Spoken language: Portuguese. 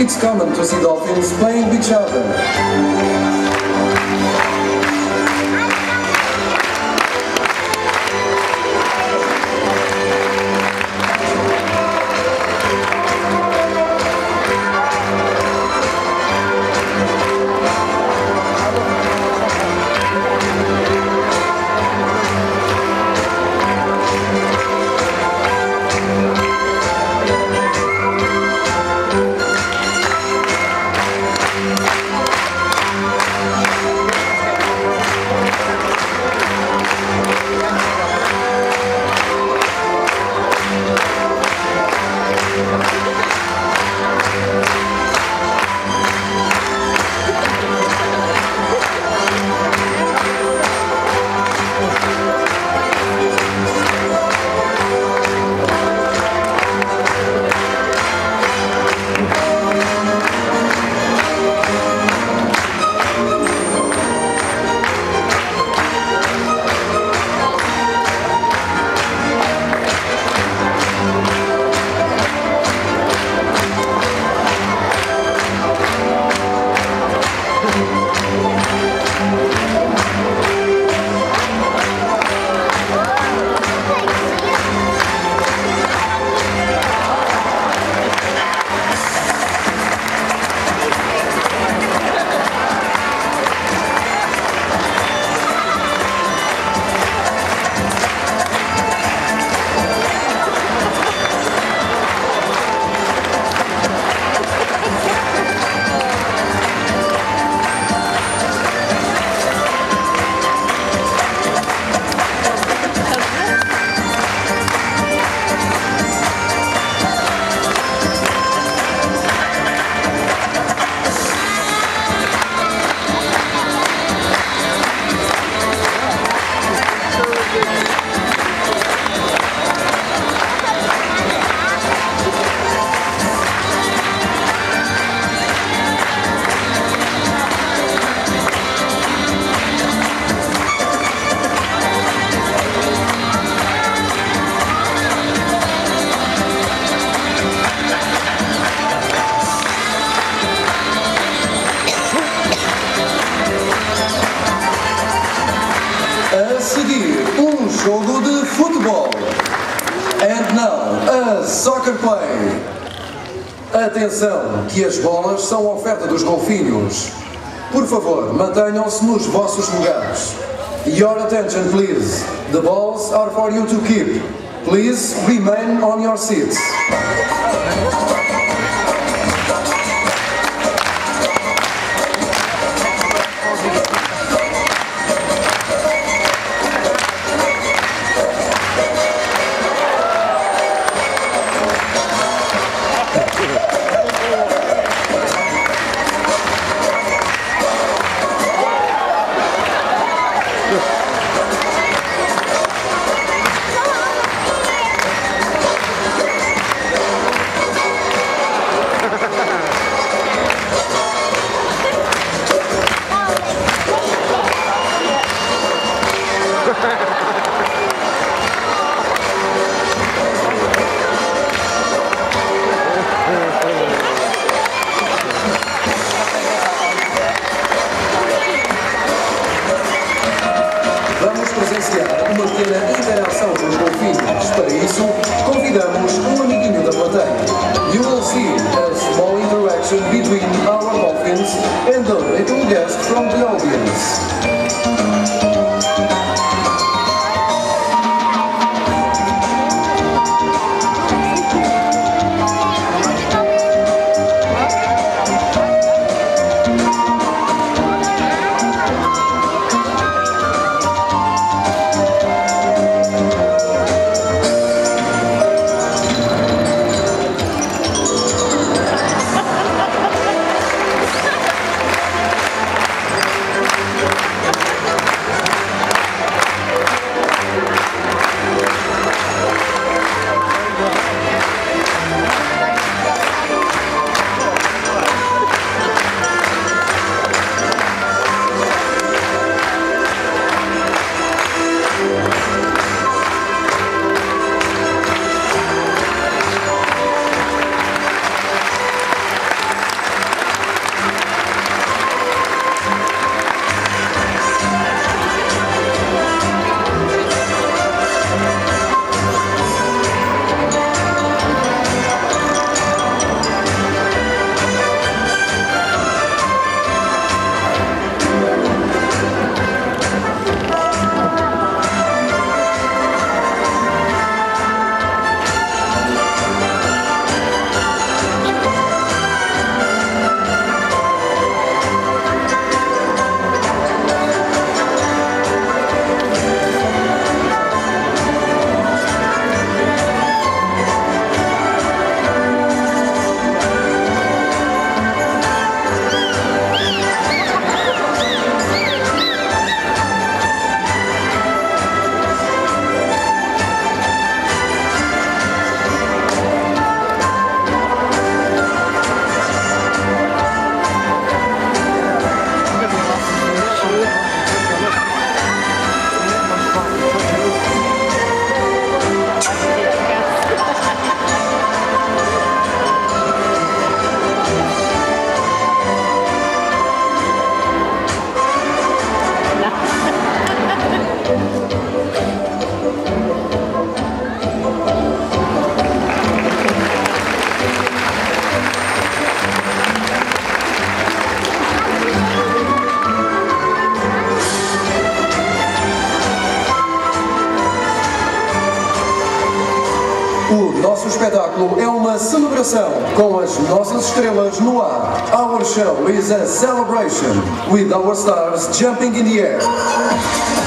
It's common to see dolphins playing with each other. Jogo de futebol. And now, a soccer play. Atenção, que as bolas são oferta dos golfinhos. Por favor, mantenham-se nos vossos lugares. Your attention, please. The balls are for you to keep. Please remain on your seats. interação com os confins para isso convidamos espetáculo é uma celebração com as nossas estrelas no ar. Our show is a celebration with our stars jumping in the air.